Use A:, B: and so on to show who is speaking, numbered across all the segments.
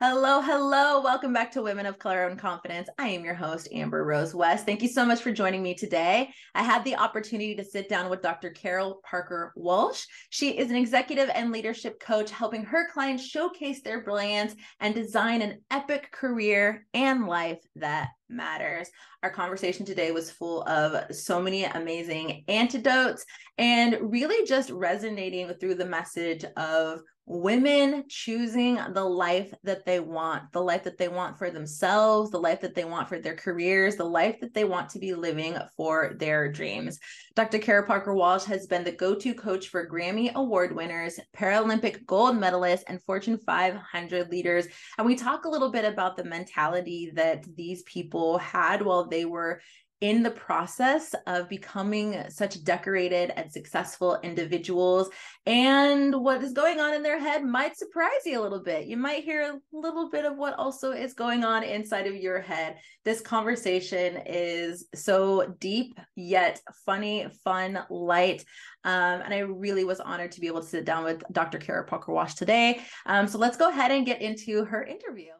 A: Hello, hello. Welcome back to Women of Color and Confidence. I am your host, Amber Rose West. Thank you so much for joining me today. I had the opportunity to sit down with Dr. Carol Parker Walsh. She is an executive and leadership coach, helping her clients showcase their brilliance and design an epic career and life that matters. Our conversation today was full of so many amazing antidotes and really just resonating through the message of women choosing the life that they want, the life that they want for themselves, the life that they want for their careers, the life that they want to be living for their dreams. Dr. Carol Parker Walsh has been the go to coach for Grammy Award winners, Paralympic gold medalists, and Fortune 500 leaders. And we talk a little bit about the mentality that these people had while they were in the process of becoming such decorated and successful individuals. And what is going on in their head might surprise you a little bit. You might hear a little bit of what also is going on inside of your head. This conversation is so deep, yet funny, fun, light. Um, and I really was honored to be able to sit down with Dr. Carol Parker Walsh today. Um, so let's go ahead and get into her interview.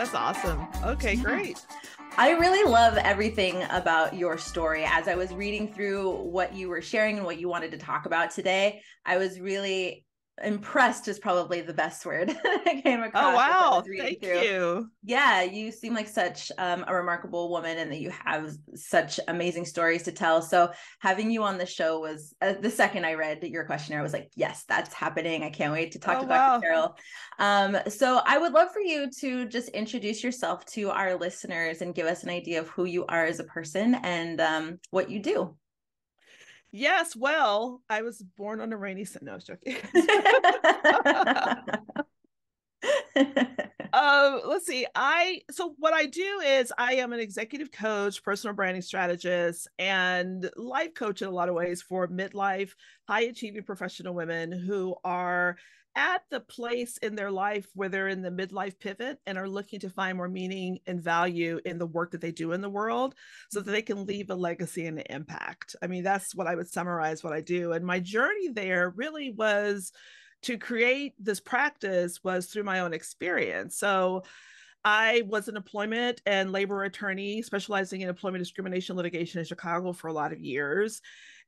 B: That's awesome. Okay, great.
A: I really love everything about your story. As I was reading through what you were sharing and what you wanted to talk about today, I was really impressed is probably the best word I came oh, across.
B: Oh wow! Thank through. you.
A: Yeah, you seem like such um, a remarkable woman, and that you have such amazing stories to tell. So having you on the show was uh, the second I read your questionnaire I was like, yes, that's happening. I can't wait to talk oh, to Dr. Carol. Um, so I would love for you to just introduce yourself to our listeners and give us an idea of who you are as a person and um, what you do.
B: Yes, well, I was born on a rainy Sunday. No, I was joking. uh, let's see. I so what I do is I am an executive coach, personal branding strategist, and life coach in a lot of ways for midlife, high achieving professional women who are at the place in their life where they're in the midlife pivot and are looking to find more meaning and value in the work that they do in the world so that they can leave a legacy and an impact. I mean, that's what I would summarize what I do. And my journey there really was to create this practice was through my own experience. So I was an employment and labor attorney specializing in employment discrimination litigation in Chicago for a lot of years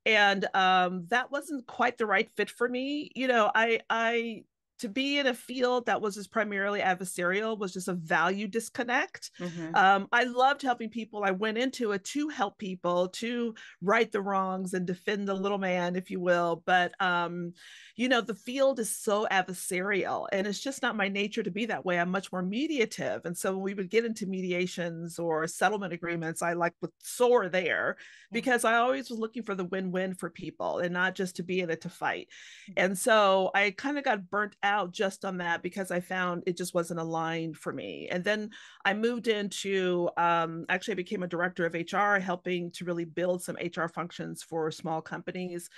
B: and um, that wasn't quite the right fit for me you know i i to be in a field that was just primarily adversarial was just a value disconnect. Mm-hmm. Um, I loved helping people. I went into it to help people, to right the wrongs and defend the little man, if you will. But, um, you know, the field is so adversarial and it's just not my nature to be that way. I'm much more mediative. And so when we would get into mediations or settlement agreements, I like would soar there because I always was looking for the win win for people and not just to be in it to fight. Mm. And so I kind of got burnt out out just on that because I found it just wasn't aligned for me. And then I moved into um, actually, I became a director of HR, helping to really build some HR functions for small companies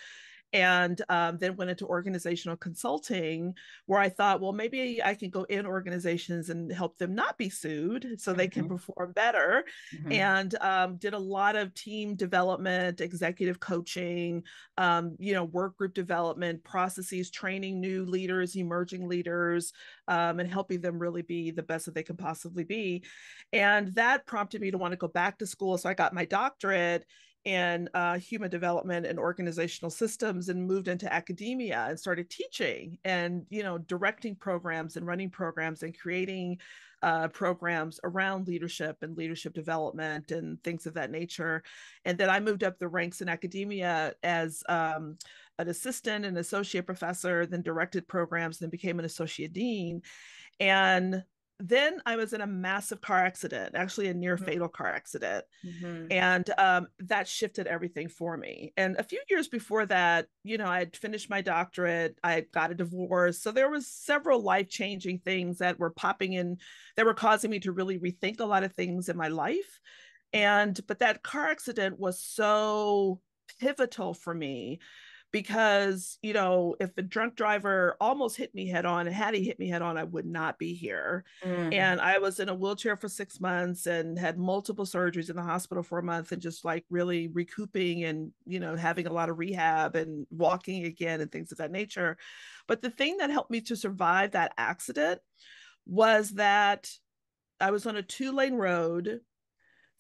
B: and um, then went into organizational consulting where i thought well maybe i can go in organizations and help them not be sued so they mm-hmm. can perform better mm-hmm. and um, did a lot of team development executive coaching um, you know work group development processes training new leaders emerging leaders um, and helping them really be the best that they can possibly be and that prompted me to want to go back to school so i got my doctorate in uh, human development and organizational systems and moved into academia and started teaching and you know directing programs and running programs and creating uh, programs around leadership and leadership development and things of that nature. And then i moved up the ranks in academia as um, an assistant and associate professor then directed programs then became an associate dean. And then I was in a massive car accident, actually a near mm-hmm. fatal car accident. Mm-hmm. And um, that shifted everything for me. And a few years before that, you know, I had finished my doctorate, I got a divorce. So there was several life-changing things that were popping in that were causing me to really rethink a lot of things in my life. And but that car accident was so pivotal for me because you know if a drunk driver almost hit me head on and had he hit me head on i would not be here mm. and i was in a wheelchair for six months and had multiple surgeries in the hospital for a month and just like really recouping and you know having a lot of rehab and walking again and things of that nature but the thing that helped me to survive that accident was that i was on a two lane road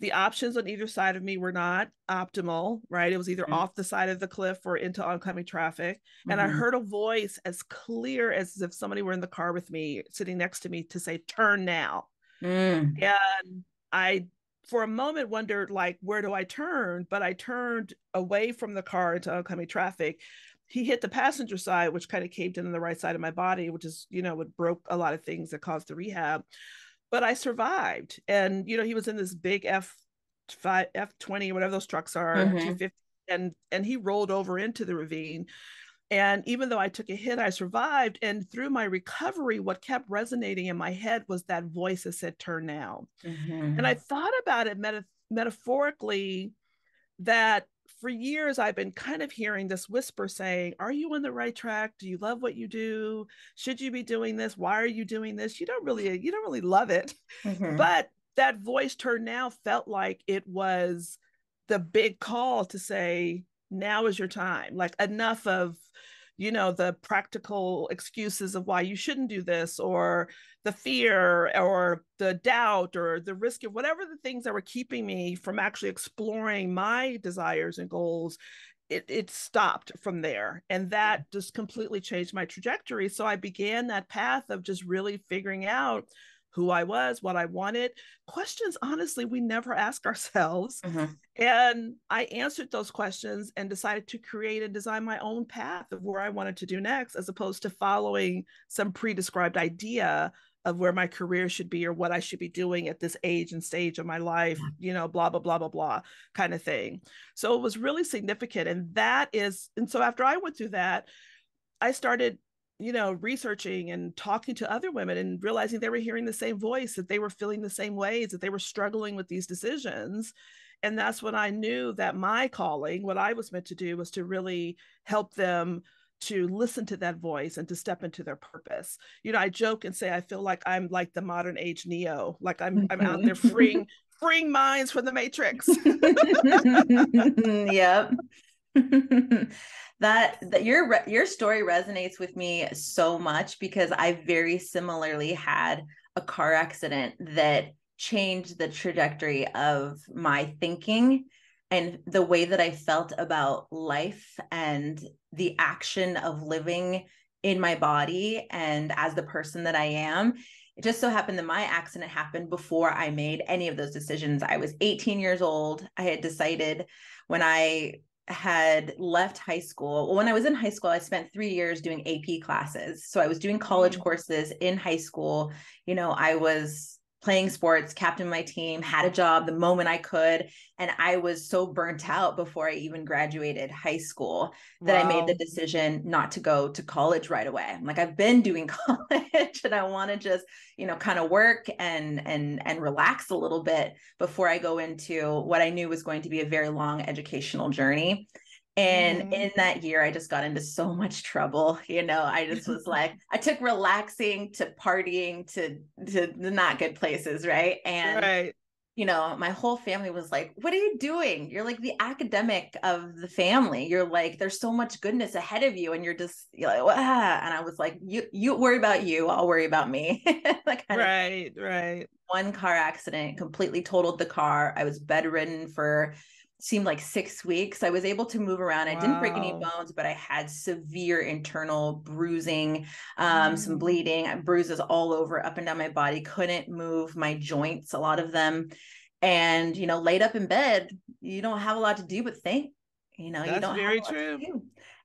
B: the options on either side of me were not optimal right it was either mm-hmm. off the side of the cliff or into oncoming traffic mm-hmm. and i mm-hmm. heard a voice as clear as if somebody were in the car with me sitting next to me to say turn now mm. and i for a moment wondered like where do i turn but i turned away from the car into oncoming traffic he hit the passenger side which kind of caved in on the right side of my body which is you know what broke a lot of things that caused the rehab but I survived. And you know, he was in this big F five F twenty, whatever those trucks are, mm-hmm. 250, and and he rolled over into the ravine. And even though I took a hit, I survived. And through my recovery, what kept resonating in my head was that voice that said, turn now. Mm-hmm. And I thought about it meta- metaphorically that for years I've been kind of hearing this whisper saying, Are you on the right track? Do you love what you do? Should you be doing this? Why are you doing this? You don't really, you don't really love it. Mm-hmm. But that voice turn now felt like it was the big call to say, now is your time. Like enough of you know the practical excuses of why you shouldn't do this or the fear or the doubt or the risk of whatever the things that were keeping me from actually exploring my desires and goals it, it stopped from there. And that just completely changed my trajectory. So i began that path of just really figuring out who I was, what I wanted. Questions, honestly, we never ask ourselves. Mm-hmm. And I answered those questions and decided to create and design my own path of where I wanted to do next, as opposed to following some pre described idea of where my career should be or what I should be doing at this age and stage of my life, mm-hmm. you know, blah, blah, blah, blah, blah kind of thing. So it was really significant. And that is, and so after I went through that, I started you know, researching and talking to other women and realizing they were hearing the same voice, that they were feeling the same ways, that they were struggling with these decisions. And that's when I knew that my calling, what I was meant to do, was to really help them to listen to that voice and to step into their purpose. You know, I joke and say I feel like I'm like the modern age Neo, like I'm I'm out there freeing freeing minds from the matrix.
A: yep. that that your your story resonates with me so much because I very similarly had a car accident that changed the trajectory of my thinking and the way that I felt about life and the action of living in my body and as the person that I am. It just so happened that my accident happened before I made any of those decisions. I was 18 years old. I had decided when I had left high school. When I was in high school, I spent three years doing AP classes. So I was doing college mm-hmm. courses in high school. You know, I was playing sports, captain my team, had a job the moment I could. And I was so burnt out before I even graduated high school that wow. I made the decision not to go to college right away. I'm like, I've been doing college and I want to just, you know, kind of work and and and relax a little bit before I go into what I knew was going to be a very long educational journey. And mm. in that year, I just got into so much trouble. You know, I just was like, I took relaxing to partying to to the not good places, right? And right. you know, my whole family was like, "What are you doing? You're like the academic of the family. You're like, there's so much goodness ahead of you, and you're just you're like, ah. And I was like, you you worry about you, I'll worry about me.
B: like right, right.
A: One car accident completely totaled the car. I was bedridden for seemed like six weeks. I was able to move around. I didn't break any bones, but I had severe internal bruising, um, mm. some bleeding, bruises all over up and down my body. Couldn't move my joints, a lot of them. And, you know, laid up in bed, you don't have a lot to do but think. You know,
B: That's
A: you don't
B: very true.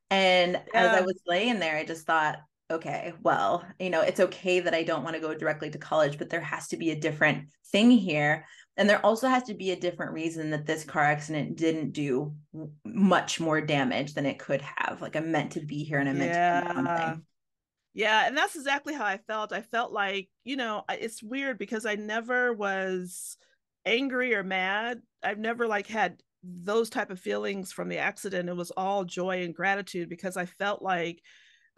A: And yeah. as I was laying there, I just thought, okay, well, you know, it's okay that I don't want to go directly to college, but there has to be a different thing here and there also has to be a different reason that this car accident didn't do much more damage than it could have. Like I'm meant to be here and I'm meant yeah. to do something.
B: Yeah, and that's exactly how I felt. I felt like, you know, it's weird because I never was angry or mad. I've never like had those type of feelings from the accident it was all joy and gratitude because i felt like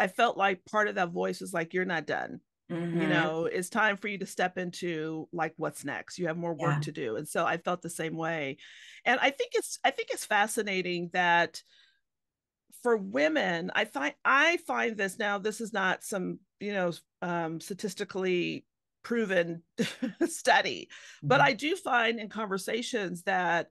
B: i felt like part of that voice was like you're not done mm-hmm. you know it's time for you to step into like what's next you have more work yeah. to do and so i felt the same way and i think it's i think it's fascinating that for women i find i find this now this is not some you know um, statistically proven study but mm-hmm. i do find in conversations that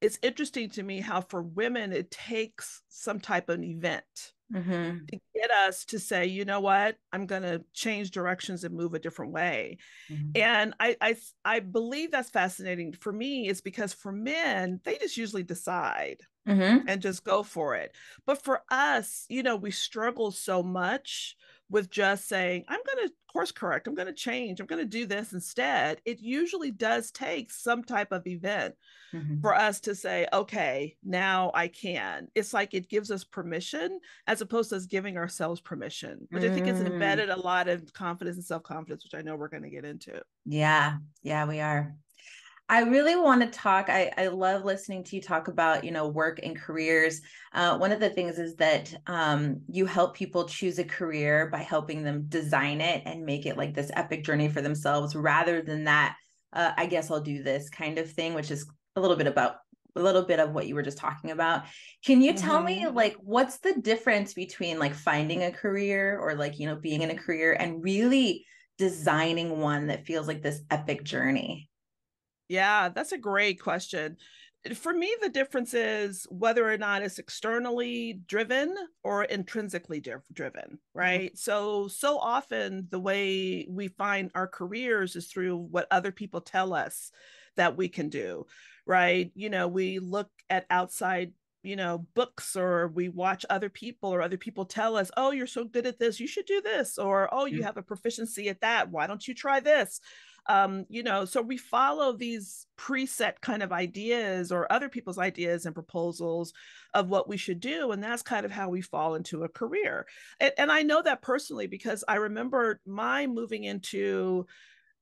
B: it's interesting to me how for women it takes some type of event mm-hmm. to get us to say you know what i'm going to change directions and move a different way mm-hmm. and I, I i believe that's fascinating for me is because for men they just usually decide mm-hmm. and just go for it but for us you know we struggle so much with just saying, I'm going to course correct, I'm going to change, I'm going to do this instead, it usually does take some type of event mm-hmm. for us to say, okay, now I can. It's like it gives us permission as opposed to us giving ourselves permission, which mm. I think is embedded a lot of confidence and self confidence, which I know we're going to get into.
A: Yeah. Yeah, we are. I really want to talk. I, I love listening to you talk about, you know, work and careers. Uh, one of the things is that um, you help people choose a career by helping them design it and make it like this epic journey for themselves rather than that, uh, I guess I'll do this kind of thing, which is a little bit about a little bit of what you were just talking about. Can you mm-hmm. tell me mm-hmm. like what's the difference between like finding a career or like, you know, being in a career and really designing one that feels like this epic journey?
B: Yeah, that's a great question. For me, the difference is whether or not it's externally driven or intrinsically driven, mm-hmm. right? Mm-hmm. So, so often the way we find our careers is through what other people tell us that we can do, right? You know, we look at outside you know books or we watch other people or other people tell us oh you're so good at this you should do this or oh you mm-hmm. have a proficiency at that why don't you try this um, you know, so we follow these preset kind of ideas or other people's ideas and proposals of what we should do. And that's kind of how we fall into a career. And, and I know that personally because I remember my moving into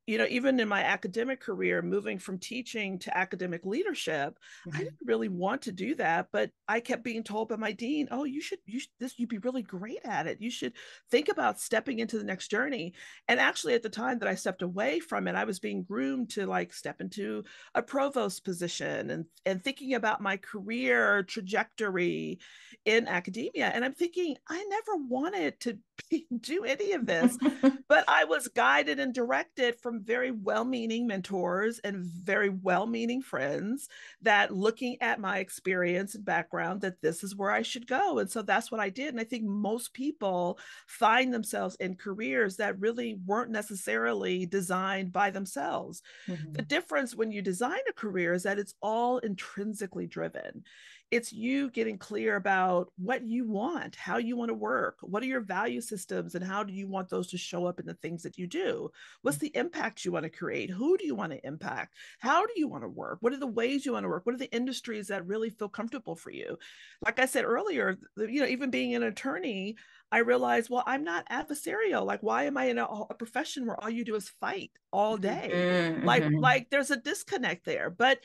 B: you know, even in my academic career, moving from teaching to academic leadership, mm-hmm. I didn't really want to do that, but I kept being told by my dean, "Oh, you should, you should, this, you'd be really great at it. You should think about stepping into the next journey." And actually, at the time that I stepped away from it, I was being groomed to like step into a provost position and and thinking about my career trajectory in academia. And I'm thinking, I never wanted to do any of this, but I was guided and directed from very well meaning mentors and very well meaning friends that looking at my experience and background, that this is where I should go. And so that's what I did. And I think most people find themselves in careers that really weren't necessarily designed by themselves. Mm-hmm. The difference when you design a career is that it's all intrinsically driven it's you getting clear about what you want, how you want to work, what are your value systems, and how do you want those to show up in the things that you do? What's mm. the impact you want to create? Who do you want to impact? How do you want to work? What are the ways you want to work? What are the industries that really feel comfortable for you? Like I said earlier, you know, even being an attorney, I realized, well, I'm not adversarial. Like, why am I in a, a profession where all you do is fight all mm-hmm. day? Mm-hmm. Like, mm-hmm. like there's a disconnect there. But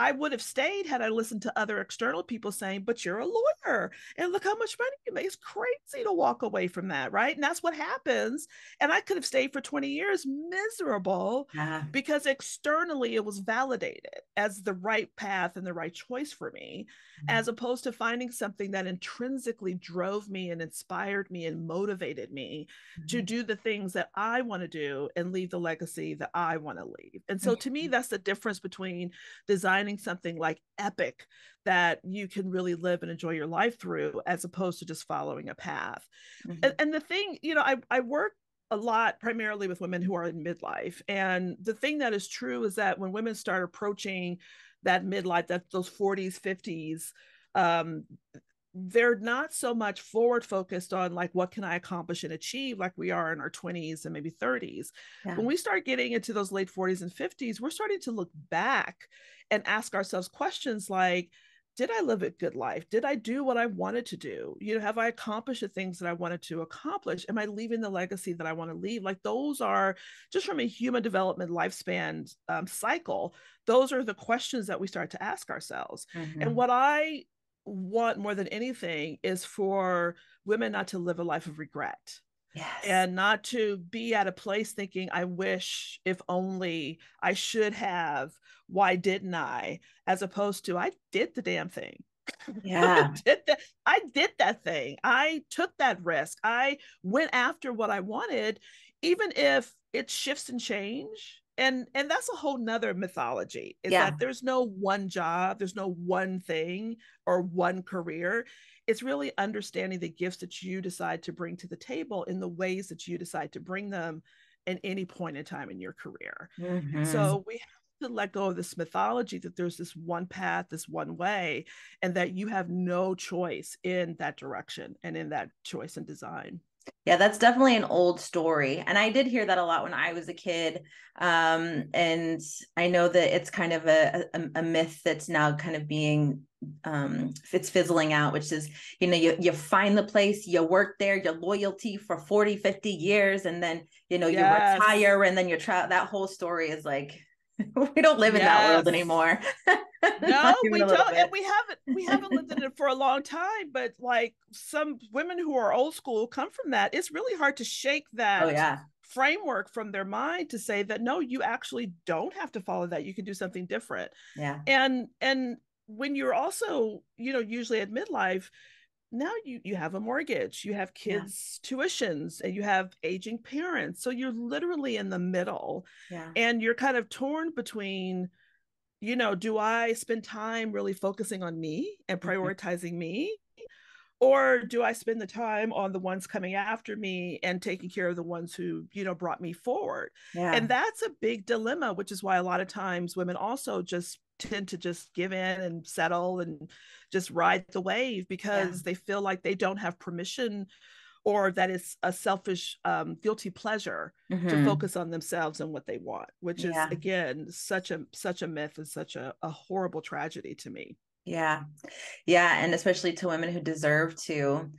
B: I would have stayed had I listened to other external people saying, but you're a lawyer and look how much money you make. It's crazy to walk away from that, right? And that's what happens. And I could have stayed for 20 years miserable because externally it was validated as the right path and the right choice for me, mm-hmm. as opposed to finding something that intrinsically drove me and inspired me and motivated me mm-hmm. to do the things that I want to do and leave the legacy that I want to leave. And so mm-hmm. to me, that's the difference between design finding something like epic that you can really live and enjoy your life through as opposed to just following a path mm-hmm. and, and the thing you know i, I work a lot primarily with women who are in midlife and the thing that is true is that when women start approaching that midlife that those 40s 50s um, they're not so much forward focused on like what can i accomplish and achieve like we are in our 20s and maybe 30s yeah. when we start getting into those late 40s and 50s we're starting to look back and ask ourselves questions like did I live a good life? Did I do what I wanted to do? You know, have I accomplished the things that I wanted to accomplish? Am I leaving the legacy that I want to leave? Like those are just from a human development lifespan um, cycle. Those are the questions that we start to ask ourselves. Mm-hmm. And what I want more than anything is for women not to live a life of regret.
A: Yes.
B: And not to be at a place thinking, I wish if only I should have, why didn't I? As opposed to, I did the damn thing.
A: Yeah.
B: I, did that, I did that thing. I took that risk. I went after what I wanted, even if it shifts and change and and that's a whole nother mythology is yeah. that there's no one job there's no one thing or one career it's really understanding the gifts that you decide to bring to the table in the ways that you decide to bring them at any point in time in your career mm-hmm. so we have to let go of this mythology that there's this one path this one way and that you have no choice in that direction and in that choice and design
A: yeah, that's definitely an old story. And I did hear that a lot when I was a kid. Um, and I know that it's kind of a, a, a myth that's now kind of being um it's fizzling out which is you know you you find the place you work there your loyalty for 40 50 years and then you know yes. you retire and then you're tra- that whole story is like we don't live in that world anymore.
B: No we don't and we haven't we haven't lived in it for a long time but like some women who are old school come from that it's really hard to shake that
A: oh yeah.
B: framework from their mind to say that no you actually don't have to follow that you can do something different.
A: Yeah.
B: And and when you're also you know usually at midlife now you you have a mortgage you have kids yeah. tuitions and you have aging parents so you're literally in the middle
A: yeah.
B: and you're kind of torn between you know do i spend time really focusing on me and mm-hmm. prioritizing me or do i spend the time on the ones coming after me and taking care of the ones who you know brought me forward
A: yeah.
B: and that's a big dilemma which is why a lot of times women also just tend to just give in and settle and just ride the wave because yeah. they feel like they don't have permission or that it's a selfish um, guilty pleasure mm-hmm. to focus on themselves and what they want which yeah. is again such a such a myth and such a, a horrible tragedy to me
A: yeah. Yeah and especially to women who deserve to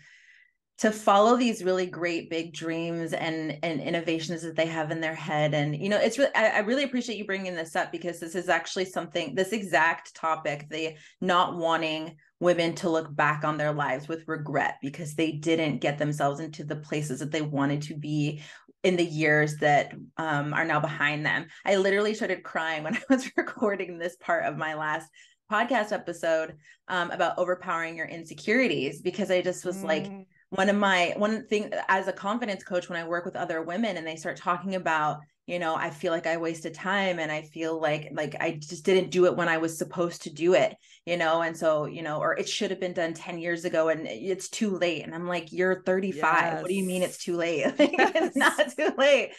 A: to follow these really great big dreams and and innovations that they have in their head. And you know it's really I, I, really appreciate you bringing this up because this is actually something this exact topic the not wanting women to look back on their lives with regret because they didn't get themselves into the places that they wanted to be in the years that um, are now behind them. I literally started crying when i was recording this part of my last podcast episode um, about overpowering your insecurities because i just was mm. like one of my one thing as a confidence coach when i work with other women and they start talking about you know i feel like i wasted time and i feel like like i just didn't do it when i was supposed to do it you know and so you know or it should have been done 10 years ago and it's too late and i'm like you're 35 yes. what do you mean it's too late yes. it's not too late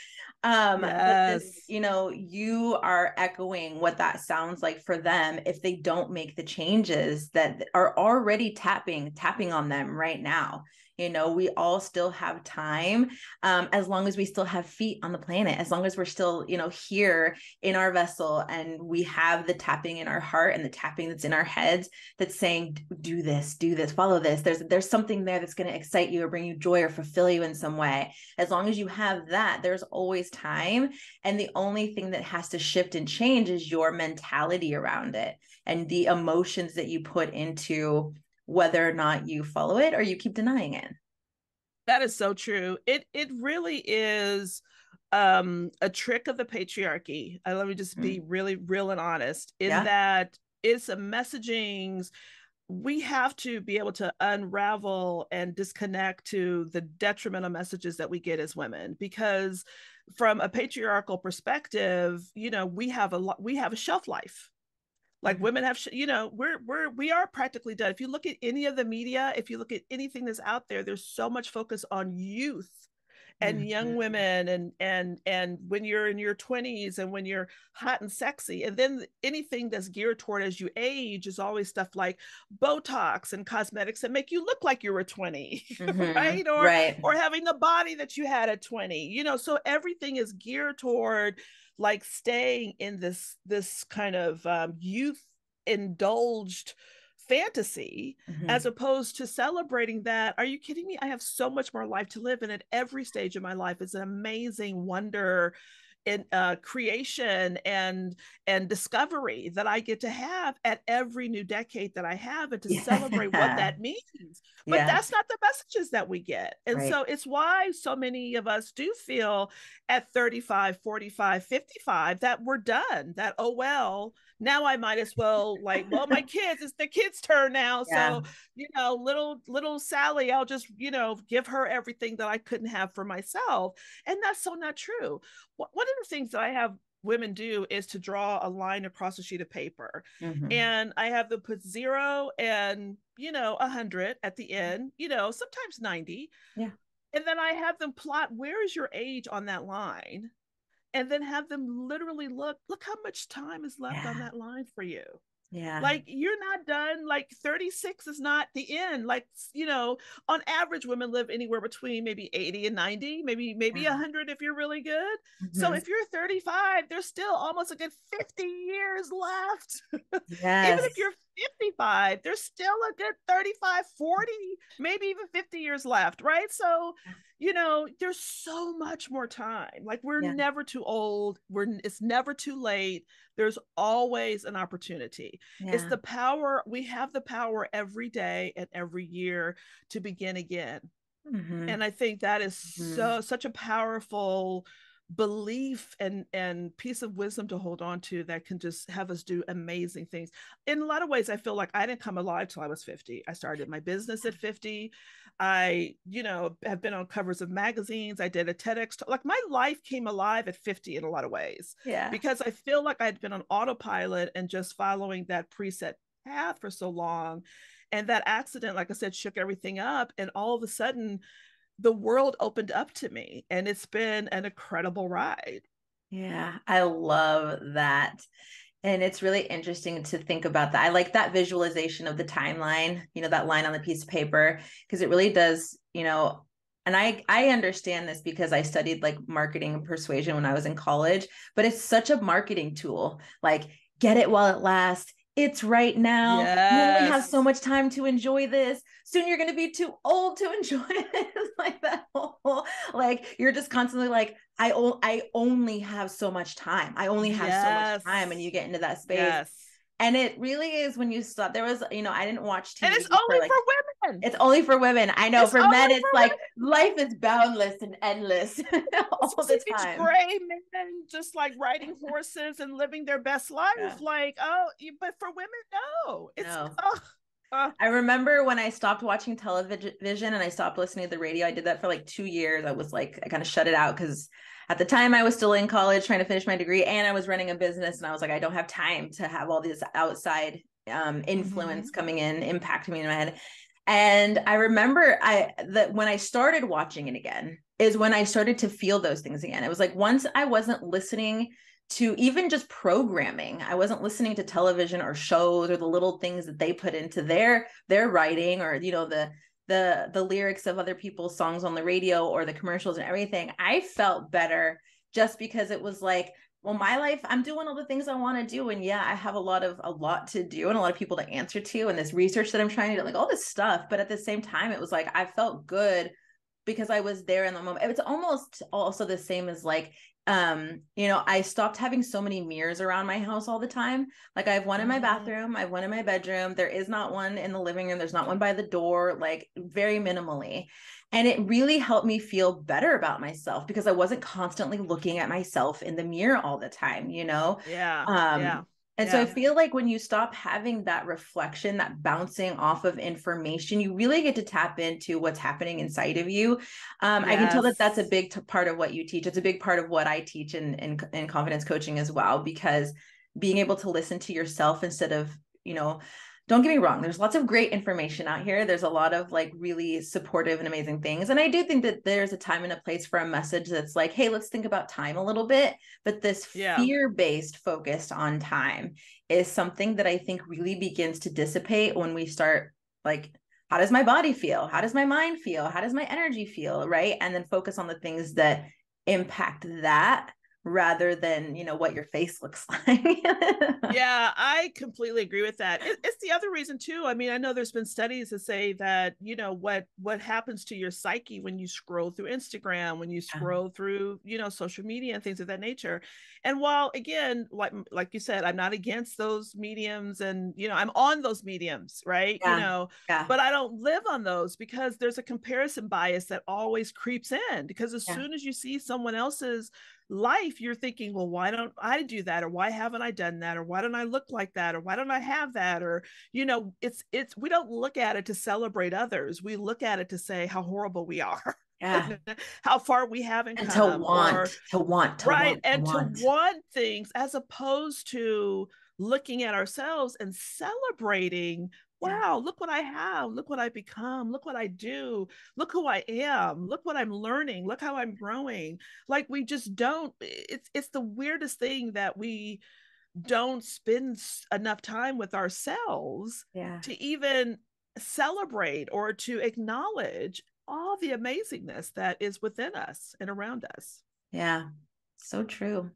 A: um yes. this, you know you are echoing what that sounds like for them if they don't make the changes that are already tapping tapping on them right now you know we all still have time um, as long as we still have feet on the planet as long as we're still you know here in our vessel and we have the tapping in our heart and the tapping that's in our heads that's saying do this do this follow this. There's there's something there that's going to excite you or bring you joy or fulfill you in some way. As long as you have that there's always time and the only thing that has to shift and change is your mentality around it and the emotions that you put into whether or not you follow it or you keep denying it.
B: That is so true. It it really is um a trick of the patriarchy. I let me just be mm. really real and honest in yeah. that it's a messagings we have to be able to unravel and disconnect to the detrimental messages that we get as women because from a patriarchal perspective you know we have a lot we have a shelf life like mm-hmm. women have you know we're we're we are practically done if you look at any of the media if you look at anything that's out there there's so much focus on youth and mm-hmm. young women and and and when you're in your 20s and when you're hot and sexy and then anything that's geared toward as you age is always stuff like botox and cosmetics that make you look like you were 20 mm-hmm. right or
A: right.
B: or having the body that you had at 20 you know so everything is geared toward like staying in this this kind of um, youth indulged fantasy mm-hmm. as opposed to celebrating that are you kidding me i have so much more life to live and at every stage of my life is an amazing wonder in uh, creation and and discovery that I get to have at every new decade that I have and to yeah. celebrate what that means. But yeah. that's not the messages that we get. And right. so it's why so many of us do feel at 35, 45, 55 that we're done, that oh well, now I might as well like, well, my kids, it's the kids' turn now. Yeah. So, you know, little little Sally, I'll just, you know, give her everything that I couldn't have for myself. And that's so not true. One of the things that I have women do is to draw a line across a sheet of paper. Mm-hmm. And I have them put zero and, you know, a hundred at the end, you know, sometimes 90.
A: Yeah.
B: And then I have them plot where is your age on that line? And then have them literally look look how much time is left yeah. on that line for you
A: yeah
B: like you're not done like 36 is not the end like you know on average women live anywhere between maybe 80 and 90 maybe maybe yeah. 100 if you're really good mm-hmm. so if you're 35 there's still almost a good 50 years left yes. even if you're 55 there's still a good 35 40 maybe even 50 years left right so you know there's so much more time like we're yeah. never too old we're it's never too late there's always an opportunity yeah. it's the power we have the power every day and every year to begin again mm-hmm. and i think that is mm-hmm. so such a powerful belief and and piece of wisdom to hold on to that can just have us do amazing things. In a lot of ways i feel like i didn't come alive till i was 50 i started my business at 50 i you know have been on covers of magazines. I did a tedx talk. like my life came alive at 50 in a lot of ways
A: yeah.
B: because i feel like i'd been on autopilot and just following that preset path for so long. And that accident like i said shook everything up. And all of a sudden the world opened up to me and it's been an incredible ride.
A: Yeah, I love that. And it's really interesting to think about that. I like that visualization of the timeline, you know, that line on the piece of paper, because it really does, you know, and I I understand this because I studied like marketing and persuasion when I was in college, but it's such a marketing tool. Like get it while it lasts, it's right now. Yes. You only have so much time to enjoy this. Soon you're going to be too old to enjoy it. like that whole, like you're just constantly like, I, o- I only have so much time. I only have yes. so much time. And you get into that space. Yes. And it really is when you stop. There was, you know, I didn't watch
B: TV. And it's only for, like, for women.
A: It's only for women. I know. It's for men, it's like life is boundless and endless all the time.
B: Gray men just like riding horses and living their best life. Yeah. Like, oh, but for women, no. It's no.
A: Oh, I remember when I stopped watching television and I stopped listening to the radio. I did that for like two years. I was like, I kind of shut it out because at the time I was still in college trying to finish my degree and I was running a business and I was like, I don't have time to have all this outside um, influence mm-hmm. coming in, impacting me in my head. And I remember I that when I started watching it again is when I started to feel those things again. It was like once I wasn't listening to even just programming i wasn't listening to television or shows or the little things that they put into their their writing or you know the the the lyrics of other people's songs on the radio or the commercials and everything i felt better just because it was like well my life i'm doing all the things i want to do and yeah i have a lot of a lot to do and a lot of people to answer to and this research that i'm trying to do like all this stuff. But at the same time it was like i felt good because i was there in the moment. It's almost also the same as like um you know i stopped having so many mirrors around my house all the time. Like i have one in my mm-hmm. bathroom i have one in my bedroom. There is not one in the living room there's not one by the door like very minimally. And it really helped me feel better about myself because i wasn't constantly looking at myself in the mirror all the time you know?
B: Yeah um yeah
A: and yeah. so I feel like when you stop having that reflection, that bouncing off of information, you really get to tap into what's happening inside of you. Um, yes. I can tell that that's a big t- part of what you teach. It's a big part of what I teach in, in, in confidence coaching as well, because being able to listen to yourself instead of, you know, don't get me wrong there's lots of great information out here. There's a lot of like really supportive and amazing things and i do think that there's a time and a place for a message that's like hey let's think about time a little bit but this yeah. fear-based focused on time is something that i think really begins to dissipate when we start like how does my body feel? How does my mind feel? How does my energy feel? Right? And then focus on the things that impact that rather than you know what your face looks like
B: yeah i completely agree with that it, it's the other reason too i mean i know there's been studies that say that you know what what happens to your psyche when you scroll through instagram when you uh-huh. scroll yeah. through you know social media and things of that nature and while again like like you said i'm not against those mediums and you know i'm on those mediums right? Yeah. you know yeah. but i don't live on those because there's a comparison bias that always creeps in because as soon as you see someone else's life you're thinking well why don't i do that? Or why haven't i done that? Or why don't i look like that? Or why don't i have that? Or you know it's it's we don't look at it to celebrate others. We look at it to say how horrible we are
A: yeah
B: how far we haven't
A: and
B: come,
A: to want or, to want to
B: right
A: want,
B: and
A: to want.
B: to want things as opposed to looking at ourselves and celebrating wow, look what I have. Look what I become. Look what I do. Look who I am. Look what I'm learning. Look how I'm growing. Like we just don't it's it's the weirdest thing that we don't spend enough time with ourselves
A: yeah.
B: to even celebrate or to acknowledge all the amazingness that is within us and around us.
A: Yeah. So true.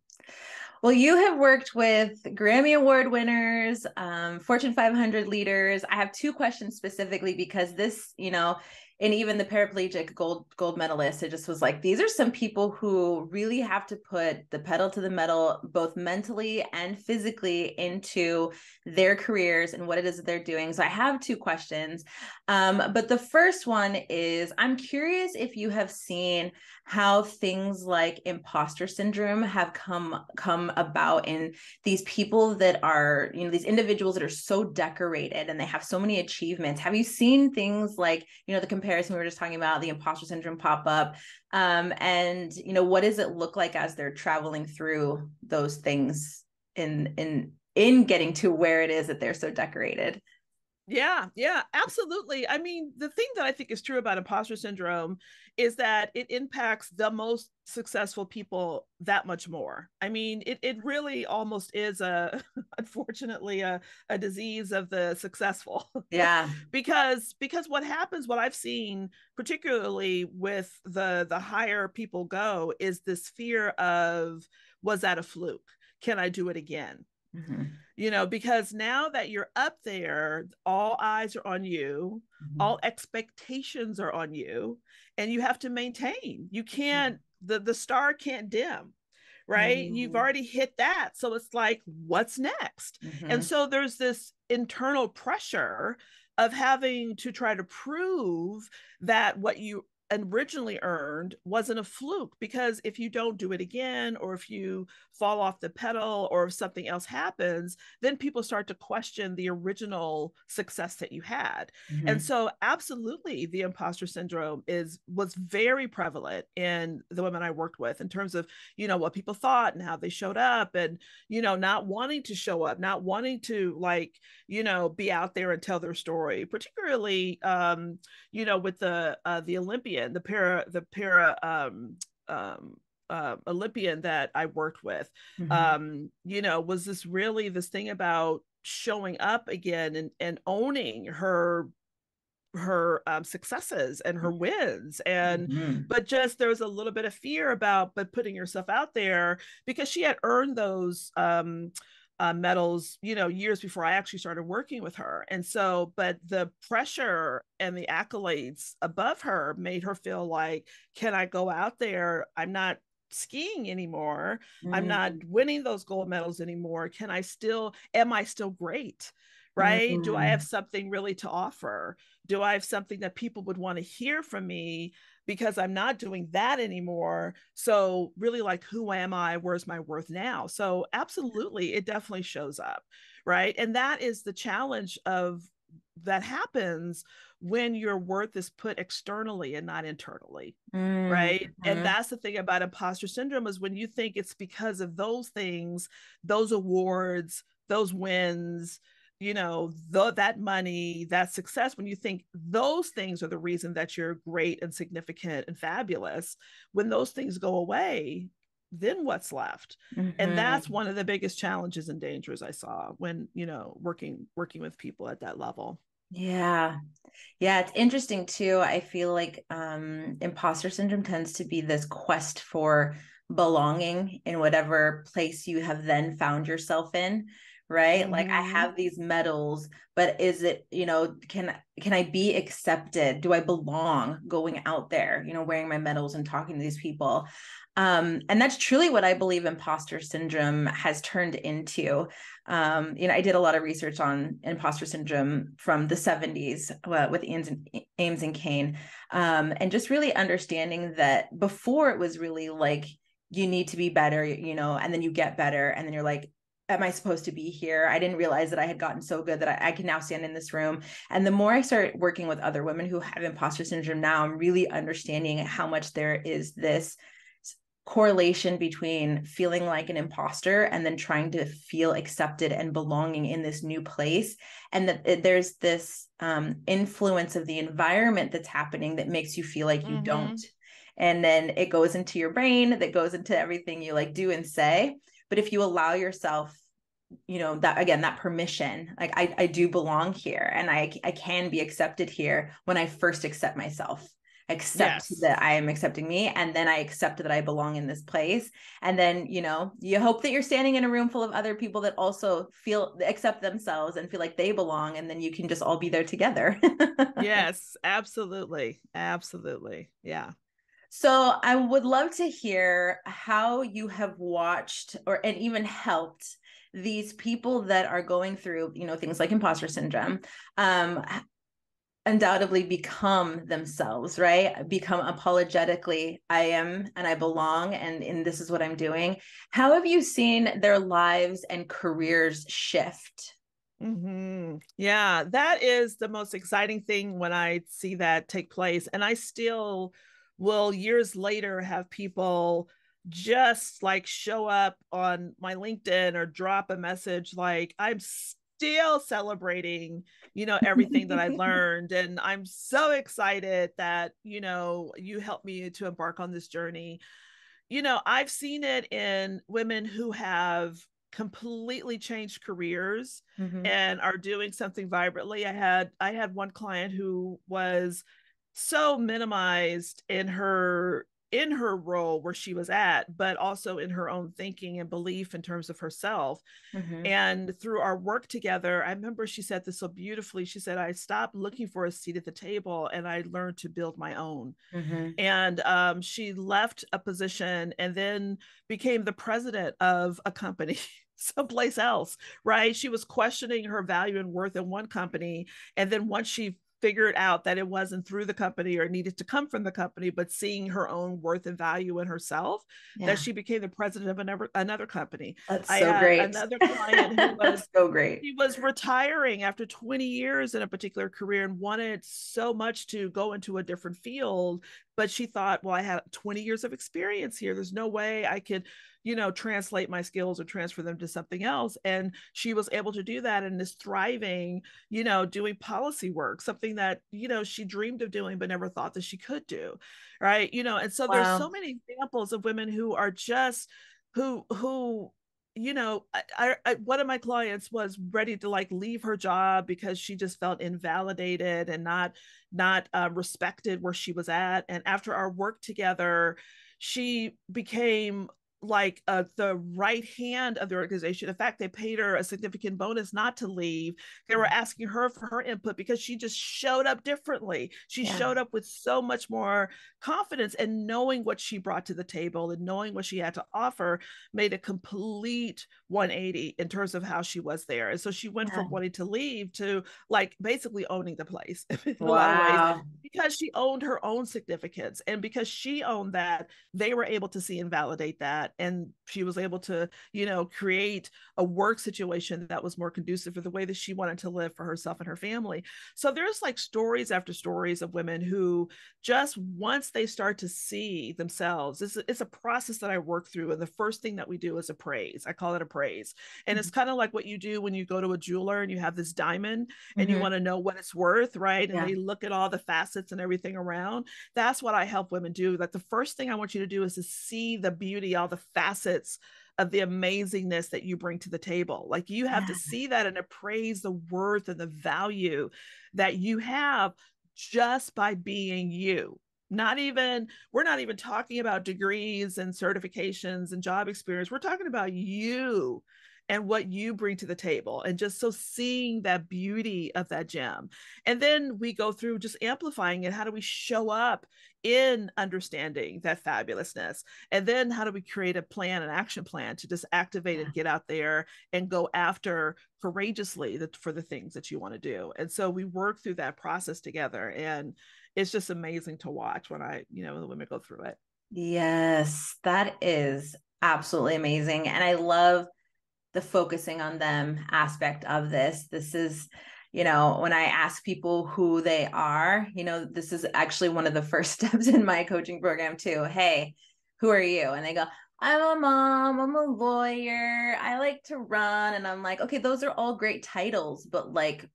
A: Well, you have worked with Grammy Award winners, um, Fortune 500 leaders. I have two questions specifically because this, you know, and even the paraplegic gold gold medalist it just was like these are some people who really have to put the pedal to the metal both mentally and physically into their careers and what it is that they're doing. So i have two questions. Um, but the first one is i'm curious if you have seen how things like imposter syndrome have come come about in these people that are you know these individuals that are so decorated and they have so many achievements. Have you seen things like you know the comparison we were just talking about the imposter syndrome pop up? Um, and you know what does it look like as they're traveling through those things in in in getting to where it is that they're so decorated
B: yeah, yeah, absolutely. I mean, the thing that I think is true about imposter syndrome is that it impacts the most successful people that much more. I mean, it it really almost is a unfortunately a, a disease of the successful.
A: Yeah.
B: because because what happens, what I've seen, particularly with the the higher people go, is this fear of was that a fluke? Can I do it again? Mm-hmm. You know, because now that you're up there, all eyes are on you, mm-hmm. all expectations are on you, and you have to maintain. You can't, the, the star can't dim, right? You've mm-hmm. already hit that. So it's like, what's next? And mm-hmm. so there's this internal pressure of having to try to prove that what you originally earned wasn't a fluke because if you don't do it again or if you fall off the pedal or if something else happens then people start to question the original success that you had mm-hmm. and so absolutely the imposter syndrome is was very prevalent in the women i worked with in terms of you know what people thought and how they showed up and you know not wanting to show up not wanting to like you know be out there and tell their story particularly um you know with the uh the olympians Olympian, the para the para um, um, uh, Olympian that I worked with, mm-hmm. um, you know, was this really this thing about showing up again and and owning her her um, successes and her wins and mm-hmm. but just there was a little bit of fear about but putting yourself out there because she had earned those um uh, medals, you know, years before I actually started working with her. And so, but the pressure and the accolades above her made her feel like, can I go out there? I'm not skiing anymore. Mm-hmm. I'm not mm-hmm. winning those gold medals anymore. Can I still, am I still great? Right? Mm-hmm. Do I have mm-hmm. something really to offer? Do I have something that people would want to hear from me because I'm not doing that anymore. So, really, like, who am I? Where's my worth now? So, absolutely, it definitely shows up. Right. And that is the challenge of that happens when your worth is put externally and not internally mm-hmm. right and mm-hmm. that's the thing about imposter syndrome is when you think it's because of those things those awards those wins you know the, that money that success when you think those things are the reason that you're great and significant and fabulous when those things go away then what's left? Mm-hmm. and that's one of the biggest challenges and dangers i saw when you know working working with people at that level.
A: Yeah. Yeah it's interesting too i feel like um imposter syndrome tends to be this quest for belonging in whatever place you have then found yourself in right mm-hmm. like i mm-hmm. have these medals but is it you know can can i be accepted do i belong going out there you know wearing my medals and talking to these people um, and that's truly what i believe imposter syndrome has turned into um, you know i did a lot of research on imposter syndrome from the 70s uh, with ames and, ames and kane um, and just really understanding that before it was really like you need to be better you know and then you get better and then you're like am I supposed to be here? I didn't realize that I had gotten so good that I, I, can now stand in this room. And the more I start working with other women who have imposter syndrome now, I'm really understanding how much there is this correlation between feeling like an imposter and then trying to feel accepted and belonging in this new place and that there's this um, influence of the environment that's happening that makes you feel like you mm-hmm. don't and then it goes into your brain that goes into everything you like do and say but if you allow yourself you know that again that permission like i i do belong here and i i can be accepted here when i first accept myself. Accept yes. that i am accepting me and then i accept that i belong in this place. And then you know you hope that you're standing in a room full of other people that also feel accept themselves and feel like they belong and then you can just all be there together.
B: Yes absolutely. Absolutely. Yeah
A: so I would love to hear how you have watched or and even helped these people that are going through, you know, things like imposter syndrome, um, undoubtedly become themselves, right? Become apologetically, I am and I belong and, and this is what I'm doing. How have you seen their lives and careers shift?
B: Mm-hmm. Yeah, that is the most exciting thing when I see that take place. And I still will years later have people just like show up on my LinkedIn or drop a message like, I'm still celebrating, you know, everything that I learned. And I'm so excited that, you know, you helped me to embark on this journey. You know, I've seen it in women who have completely changed careers mm-hmm. and are doing something vibrantly. I had I had one client who was so minimized in her in her role where she was at but also in her own thinking and belief in terms of herself. Mm-hmm. and through our work together i remember she said this so beautifully. She said i stopped looking for a seat at the table and i learned to build my own. Mm-hmm. and um, she left a position and then became the president of a company someplace else right? She was questioning her value and worth in one company. And then once she figured out that it wasn't through the company or needed to come from the company, but seeing her own worth and value in herself, yeah. that she became the president of another another company.
A: That's I so great.
B: Another client who was
A: so great.
B: He was retiring after 20 years in a particular career and wanted so much to go into a different field, but she thought, well, I had 20 years of experience here. There's no way I could you know translate my skills or transfer them to something else and she was able to do that and is thriving you know doing policy work something that you know she dreamed of doing but never thought that she could do right you know and so wow. there's so many examples of women who are just who who you know I, I, one of my clients was ready to like leave her job because she just felt invalidated and not not uh, respected where she was at. And after our work together she became like uh, the right hand of the organization. In fact, they paid her a significant bonus not to leave. They were mm. asking her for her input because she just showed up differently. She yeah. showed up with so much more confidence and knowing what she brought to the table and knowing what she had to offer made a complete 180 in terms of how she was there. And so she went yeah. from wanting to leave to like basically owning the place wow. because she owned her own significance and because she owned that, they were able to see and validate that and she was able to you know create a work situation that was more conducive for the way that she wanted to live for herself and her family so there's like stories after stories of women who just once they start to see themselves it's, it's a process that i work through and the first thing that we do is appraise i call it appraise and mm-hmm. it's kind of like what you do when you go to a jeweler and you have this diamond and mm-hmm. you want to know what it's worth right and yeah. they look at all the facets and everything around that's what i help women do that the first thing i want you to do is to see the beauty all the facets of the amazingness that you bring to the table. Like you have yeah. to see that and appraise the worth and the value that you have just by being you not even we're not even talking about degrees and certifications and job experience we're talking about you and what you bring to the table and just so seeing that beauty of that gem. And then we go through just amplifying it. How do we show up in understanding that fabulousness? And then how do we create a plan an action plan to just activate and get out there and go after courageously the, for the things that you want to do? And so we work through that process together and it's just amazing to watch when i you know the women go through it.
A: Yes that is absolutely amazing and i love the focusing on them aspect of this. This is, you know, when I ask people who they are, you know, this is actually one of the first steps in my coaching program, too. Hey, who are you? And they go, I'm a mom, I'm a lawyer, I like to run. And I'm like, okay, those are all great titles, but like,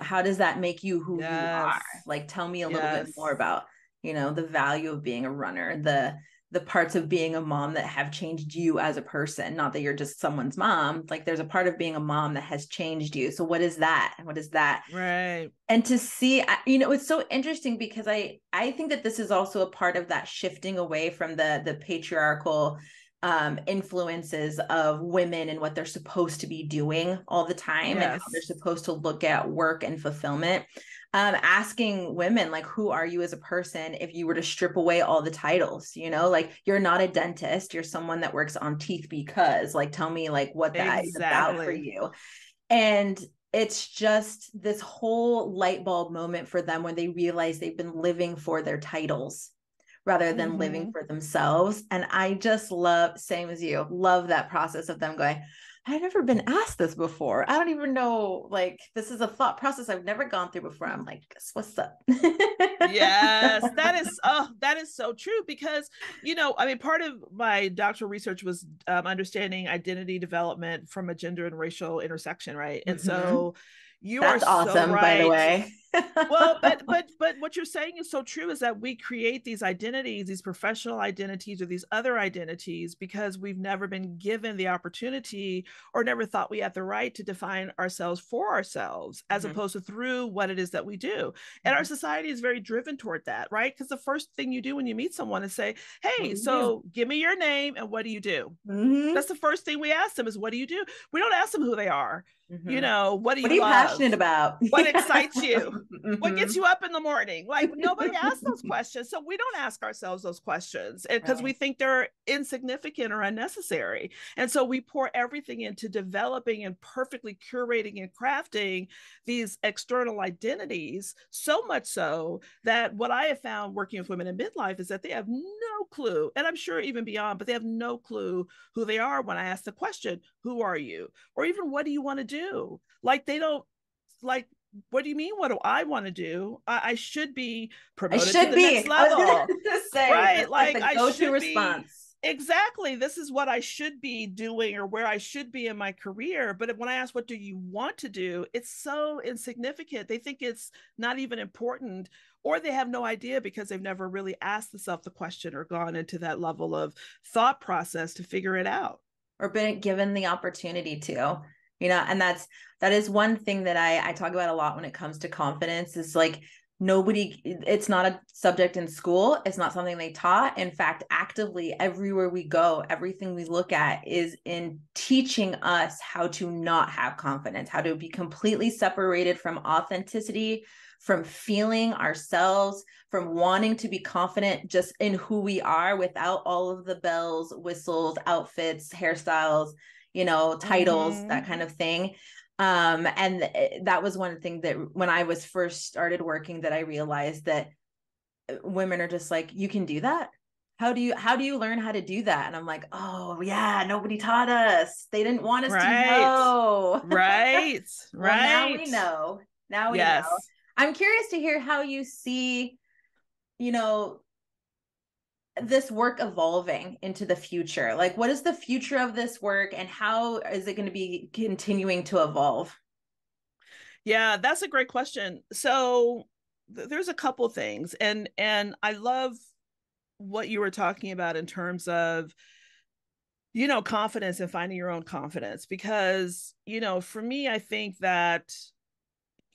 A: how does that make you who yes. you are? Like, tell me a little yes. bit more about, you know, the value of being a runner, the, the parts of being a mom that have changed you as a person not that you're just someone's mom like there's a part of being a mom that has changed you. So what is that? What is that?
B: Right.
A: And to see you know it's so interesting because i i think that this is also a part of that shifting away from the the patriarchal um, influences of women and what they're supposed to be doing all the time yes. and how they're supposed to look at work and fulfillment um, asking women like who are you as a person if you were to strip away all the titles you know like you're not a dentist you're someone that works on teeth because like tell me like what that exactly. is about for you and it's just this whole light bulb moment for them when they realize they've been living for their titles rather than mm-hmm. living for themselves and i just love same as you love that process of them going I've never been asked this before. I don't even know. Like, this is a thought process I've never gone through before. I'm like, what's up?
B: yes, that is. Oh, that is so true. Because you know, I mean, part of my doctoral research was um, understanding identity development from a gender and racial intersection, right? And mm-hmm. so you That's are awesome, so right. by the way. Well, but but but what you're saying is so true is that we create these identities, these professional identities or these other identities because we've never been given the opportunity or never thought we had the right to define ourselves for ourselves as mm-hmm. opposed to through what it is that we do. And mm-hmm. our society is very driven toward that, right? Because the first thing you do when you meet someone is say, "Hey, so give me your name and what do you do?" Mm-hmm. That's the first thing we ask them is, "What do you do?" We don't ask them who they are. Mm-hmm. You know, what do you,
A: what are you passionate about?
B: What excites you? Mm-hmm. What gets you up in the morning? Like nobody asks those questions. So we don't ask ourselves those questions because right. we think they're insignificant or unnecessary. And so we pour everything into developing and perfectly curating and crafting these external identities, so much so that what I have found working with women in midlife is that they have no clue, and I'm sure even beyond, but they have no clue who they are when I ask the question, Who are you? Or even what do you want to do? Like they don't like what do you mean? What do I want to do? I, I should be promoted I should to the be. next level. I Say, right. Like, like I should response. Be, exactly. This is what I should be doing or where I should be in my career. But when I ask, what do you want to do? It's so insignificant. They think it's not even important or they have no idea because they've never really asked themselves the question or gone into that level of thought process to figure it out
A: or been given the opportunity to you know and that's that is one thing that i i talk about a lot when it comes to confidence is like nobody it's not a subject in school. It's not something they taught. In fact actively everywhere we go everything we look at is in teaching us how to not have confidence how to be completely separated from authenticity from feeling ourselves from wanting to be confident just in who we are without all of the bells whistles outfits hairstyles you know, titles, mm-hmm. that kind of thing. Um, and th- that was one thing that when I was first started working that I realized that uh, women are just like, you can do that. How do you how do you learn how to do that? And I'm like, oh yeah, nobody taught us. They didn't want us right. to know.
B: right.
A: well,
B: right.
A: Now we know. Now we yes. know. I'm curious to hear how you see, you know, this work evolving into the future? Like, what is the future of this work and how is it going to be continuing to evolve?
B: Yeah, that's a great question. So, th- there's a couple things and and I love what you were talking about in terms of you know confidence and finding your own confidence because you know for me I think that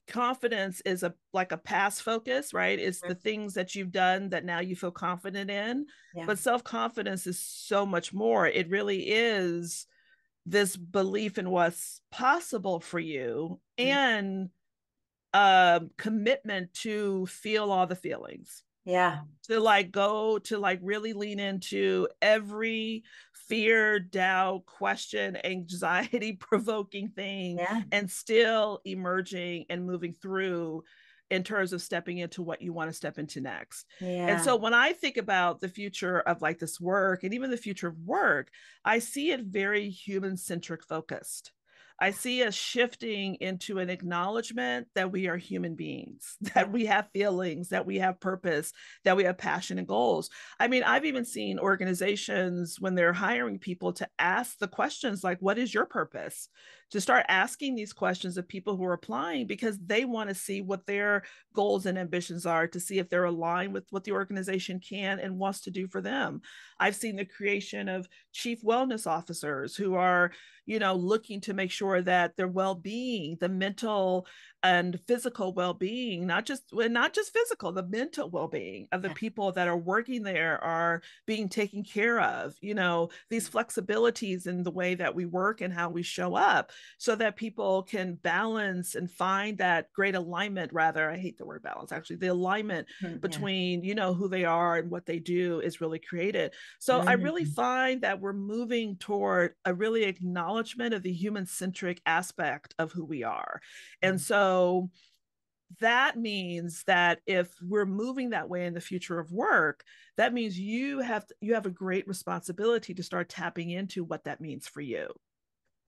B: confidence is a like a past focus right? It's the things that you've done that now you feel confident in yeah. but self-confidence is so much more. It really is this belief in what's possible for you mm-hmm. and a commitment to feel all the feelings.
A: Yeah.
B: To like go to like really lean into every fear doubt question anxiety provoking thing
A: yeah.
B: and still emerging and moving through in terms of stepping into what you want to step into next.
A: Yeah.
B: And so when I think about the future of like this work and even the future of work, I see it very human centric focused. I see us shifting into an acknowledgement that we are human beings, that we have feelings, that we have purpose, that we have passion and goals. I mean, I've even seen organizations when they're hiring people to ask the questions like, What is your purpose? To start asking these questions of people who are applying because they want to see what their goals and ambitions are to see if they're aligned with what the organization can and wants to do for them. I've seen the creation of chief wellness officers who are, you know, looking to make sure that their well-being, the mental and physical well-being not just not just physical the mental well-being of the people that are working there are being taken care of you know these mm-hmm. flexibilities in the way that we work and how we show up so that people can balance and find that great alignment rather i hate the word balance actually the alignment mm-hmm. between you know who they are and what they do is really created so mm-hmm. i really mm-hmm. find that we're moving toward a really acknowledgement of the human centric aspect of who we are and mm-hmm. so so that means that if we're moving that way in the future of work that means you have you have a great responsibility to start tapping into what that means for you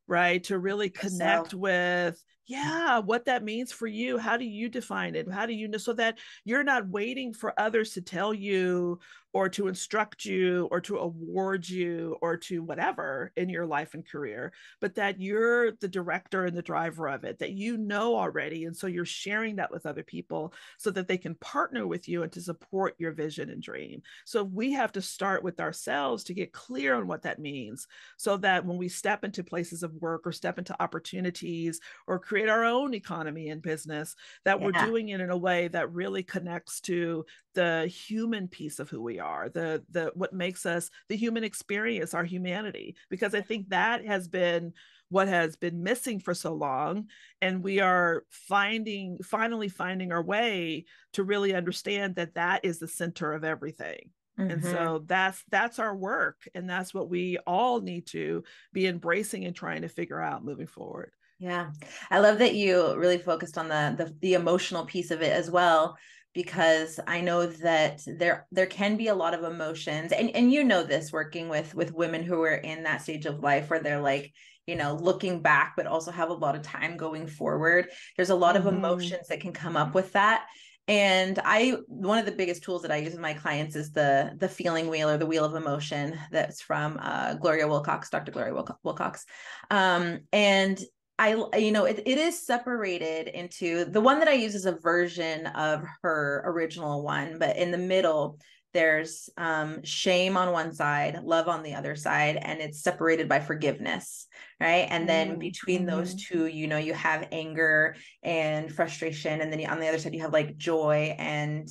B: right to really connect so. with yeah what that means for you how do you define it how do you know so that you're not waiting for others to tell you or to instruct you or to award you or to whatever in your life and career, but that you're the director and the driver of it, that you know already. And so you're sharing that with other people so that they can partner with you and to support your vision and dream. So we have to start with ourselves to get clear on what that means so that when we step into places of work or step into opportunities or create our own economy and business, that yeah. we're doing it in a way that really connects to the human piece of who we are the the what makes us the human experience our humanity because i think that has been what has been missing for so long and we are finding finally finding our way to really understand that that is the center of everything mm-hmm. and so that's that's our work and that's what we all need to be embracing and trying to figure out moving forward
A: yeah. I love that you really focused on the the, the emotional piece of it as well because I know that there there can be a lot of emotions and and you know this working with with women who are in that stage of life where they're like you know looking back but also have a lot of time going forward. There's a lot mm-hmm. of emotions that can come up with that and i one of the biggest tools that i use with my clients is the the feeling wheel or the wheel of emotion that's from uh, gloria willcox dr gloria Willcox, um, and I, you know, it, it is separated into the one that I use is a version of her original one, but in the middle, there's um, shame on one side, love on the other side, and it's separated by forgiveness, right? And then mm-hmm. between those mm-hmm. two, you know, you have anger and frustration, and then on the other side, you have like joy and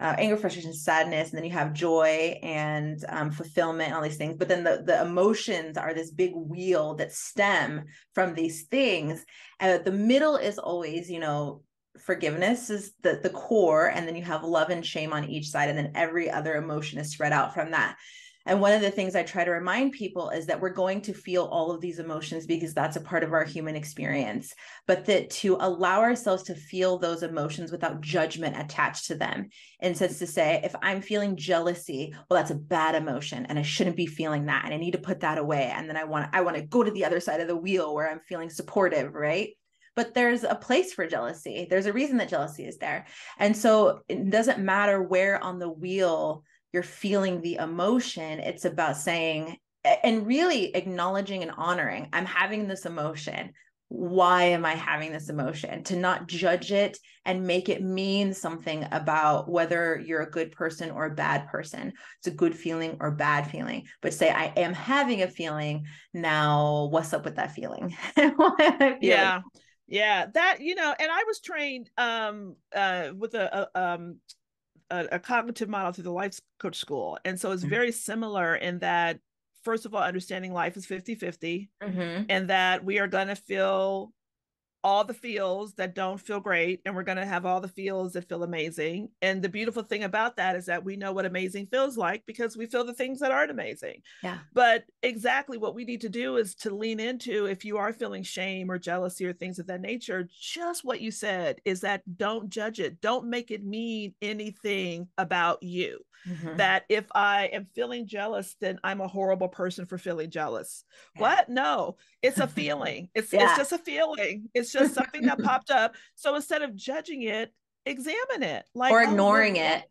A: uh, anger, frustration, sadness, and then you have joy and um, fulfillment, and all these things. But then the the emotions are this big wheel that stem from these things. And the middle is always, you know, forgiveness is the the core, and then you have love and shame on each side, and then every other emotion is spread out from that. And one of the things I try to remind people is that we're going to feel all of these emotions because that's a part of our human experience, but that to allow ourselves to feel those emotions without judgment attached to them. And sense to say, if I'm feeling jealousy, well, that's a bad emotion and I shouldn't be feeling that. And I need to put that away. And then I want I want to go to the other side of the wheel where I'm feeling supportive, right? but there's a place for jealousy. There's a reason that jealousy is there. And so it doesn't matter where on the wheel you're feeling the emotion it's about saying and really acknowledging and honoring i'm having this emotion. Why am i having this emotion? To not judge it and make it mean something about whether you're a good person or a bad person. It's a good feeling or bad feeling but say i am having a feeling. Now what's up with that feeling?
B: Yeah. Yeah, that you know, and I was trained um uh with a, a um a, a, cognitive model through the life coach school. And so it's mm-hmm. very similar in that first of all understanding life is 50-50 mm-hmm. and that we are going to feel all the feels that don't feel great and we're going to have all the feels that feel amazing. And the beautiful thing about that is that we know what amazing feels like because we feel the things that aren't amazing.
A: Yeah.
B: But exactly what we need to do is to lean into if you are feeling shame or jealousy or things of that nature just what you said is that don't judge it. Don't make it mean anything about you. Mm-hmm. that if i am feeling jealous then i'm a horrible person for feeling jealous. Yeah. what? No it's a feeling it's, yeah. it's just a feeling it's just something that popped up. So instead of judging it, examine it.
A: Like or oh, ignoring oh, it.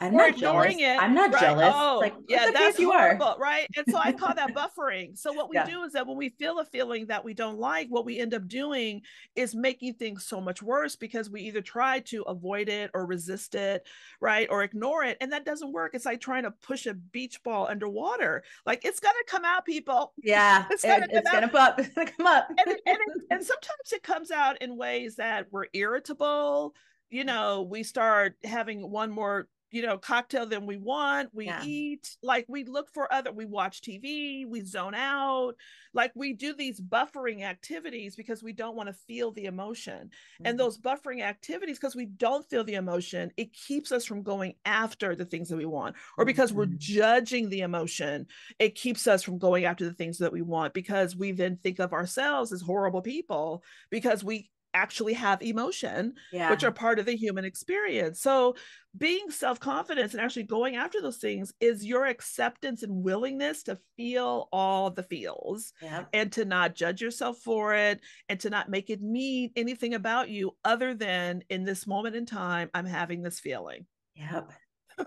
A: I'm not ignoring jealous. it. I'm not right. jealous.
B: Oh, like, yeah, that's you horrible, are. right? And so I call that buffering. So what we yeah. do is that when we feel a feeling that we don't like, what we end up doing is making things so much worse because we either try to avoid it or resist it, right, or ignore it, and that doesn't work. It's like trying to push a beach ball underwater. Like it's gonna come out, people.
A: Yeah, it's gonna, it, it's gonna pop. It's gonna come up.
B: and, it, and, it, and sometimes it comes out in ways that we're irritable you know, we start having one more you know cocktail than we want we yeah. eat like we look for other we watch tv we zone out like we do these buffering activities because we don't want to feel the emotion mm-hmm. and those buffering activities because we don't feel the emotion it keeps us from going after the things that we want or because mm-hmm. we're judging the emotion it keeps us from going after the things that we want because we then think of ourselves as horrible people because we actually have emotion, yeah. which are part of the human experience. So, being self confidence and actually going after those things is your acceptance and willingness to feel all the feels yeah. and to not judge yourself for it and to not make it mean anything about you other than in this moment in time, I'm having this feeling.
A: Yep.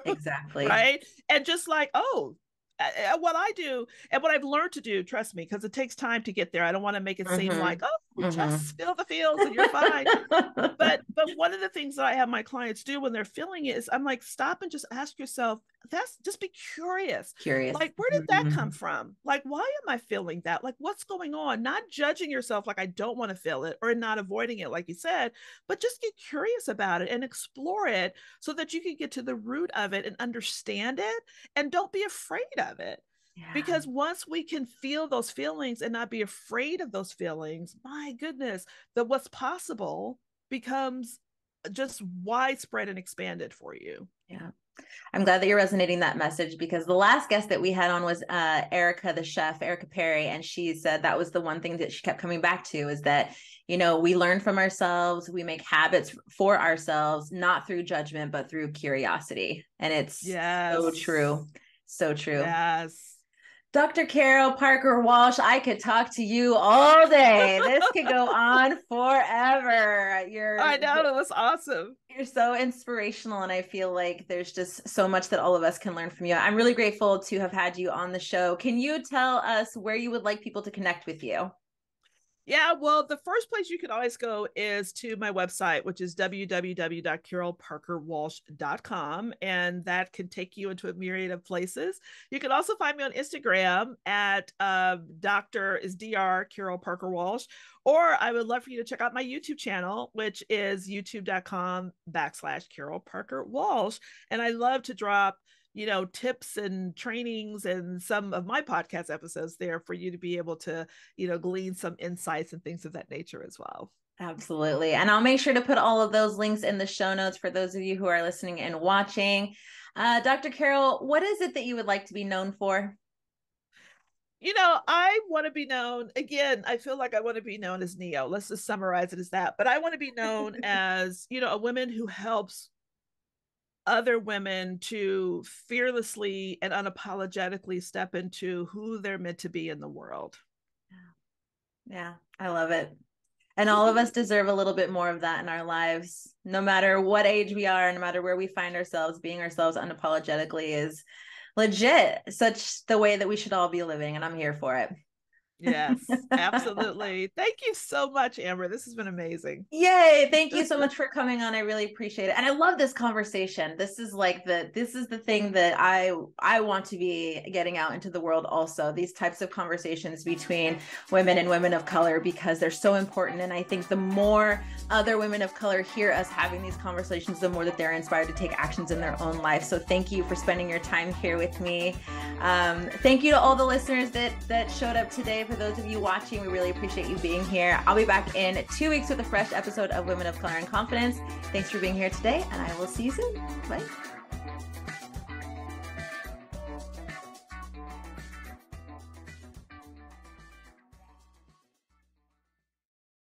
A: Exactly.
B: right. And just like, oh, what I do and what I've learned to do, trust me, because it takes time to get there. I don't want to make it mm-hmm. seem like, oh, mm-hmm. just feel the feels and you're fine. but but one of the things that I have my clients do when they're feeling it is I'm like, stop and just ask yourself, that's just be curious.
A: Curious.
B: Like, where did that mm-hmm. come from? Like, why am I feeling that? Like, what's going on? Not judging yourself like I don't want to feel it or not avoiding it, like you said, but just get curious about it and explore it so that you can get to the root of it and understand it and don't be afraid of it. Yeah. Because once we can feel those feelings and not be afraid of those feelings, my goodness, that what's possible becomes just widespread and expanded for you.
A: Yeah. I'm glad that you're resonating that message because the last guest that we had on was uh, Erica, the chef, Erica Perry, and she said that was the one thing that she kept coming back to is that you know we learn from ourselves, we make habits for ourselves, not through judgment but through curiosity, and it's yes. so true, so true.
B: Yes.
A: Dr. Carol Parker Walsh, I could talk to you all day. This could go on forever. You're
B: I know it was awesome.
A: You're so inspirational and I feel like there's just so much that all of us can learn from you. I'm really grateful to have had you on the show. Can you tell us where you would like people to connect with you?
B: Yeah, well, the first place you can always go is to my website, which is www.carolparkerwalsh.com. And that can take you into a myriad of places. You can also find me on Instagram at uh, Dr. is Dr. Carol Parker Walsh. Or I would love for you to check out my YouTube channel, which is youtube.com backslash Carol Parker Walsh. And I love to drop you know tips and trainings and some of my podcast episodes there for you to be able to you know glean some insights and things of that nature as well
A: absolutely and i'll make sure to put all of those links in the show notes for those of you who are listening and watching uh, dr carol what is it that you would like to be known for
B: you know, I want to be known again. I feel like I want to be known as Neo. Let's just summarize it as that. But I want to be known as, you know, a woman who helps other women to fearlessly and unapologetically step into who they're meant to be in the world.
A: Yeah, I love it. And all of us deserve a little bit more of that in our lives, no matter what age we are, no matter where we find ourselves, being ourselves unapologetically is legit, such the way that we should all be living. And I'm here for it.
B: Yes, absolutely. Thank you so much, Amber. This has been amazing.
A: Yay. Thank you so much for coming on. I really appreciate it. And I love this conversation. This is like the this is the thing that I I want to be getting out into the world also. These types of conversations between women and women of color because they're so important and I think the more other women of color hear us having these conversations, the more that they're inspired to take actions in their own life. So thank you for spending your time here with me. Um, thank you to all the listeners that that showed up today for those of you watching, we really appreciate you being here. I'll be back in two weeks with a fresh episode of Women of Color and Confidence. Thanks for being here today, and I will see you soon. Bye.